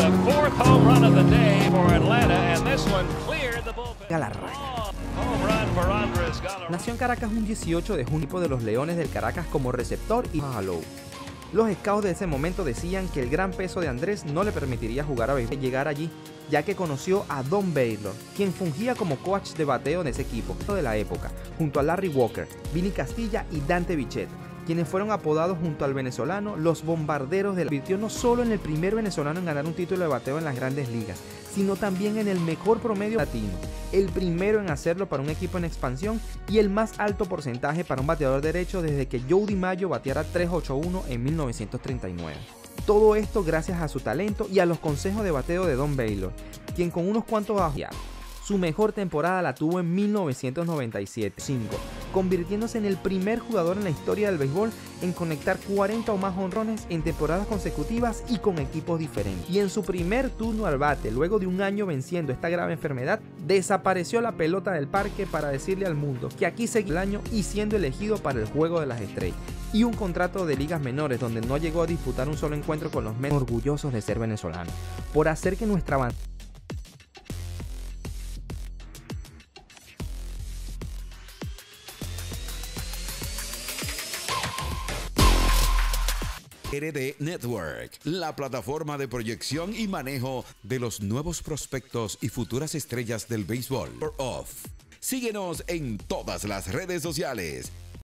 the fourth home run of the day for Atlanta, and this one cleared the bullpen. Galarraga. Home run for Andres Galarraga. Nació en Caracas un 18 de junio de los Leones del Caracas como receptor y Halo. Los scouts de ese momento decían que el gran peso de Andrés no le permitiría jugar a béisbol llegar allí, ya que conoció a Don Baylor, quien fungía como coach de bateo en ese equipo de la época, junto a Larry Walker, Vinny Castilla y Dante Bichette, quienes fueron apodados junto al venezolano los bombarderos del convirtió no solo en el primer venezolano en ganar un título de bateo en las grandes ligas, sino también en el mejor promedio latino, el primero en hacerlo para un equipo en expansión y el más alto porcentaje para un bateador derecho desde que Joe DiMaggio bateara 381 en 1939. Todo esto gracias a su talento y a los consejos de bateo de Don Baylor, quien con unos cuantos bajos su mejor temporada la tuvo en 1997-5, convirtiéndose en el primer jugador en la historia del béisbol en conectar 40 o más honrones en temporadas consecutivas y con equipos diferentes. Y en su primer turno al bate, luego de un año venciendo esta grave enfermedad, desapareció la pelota del parque para decirle al mundo que aquí seguía el año y siendo elegido para el Juego de las Estrellas. Y un contrato de ligas menores donde no llegó a disputar un solo encuentro con los menos orgullosos de ser venezolano, por hacer que nuestra banda RD Network, la plataforma de proyección y manejo de los nuevos prospectos y futuras estrellas del béisbol. Off. Síguenos en todas las redes sociales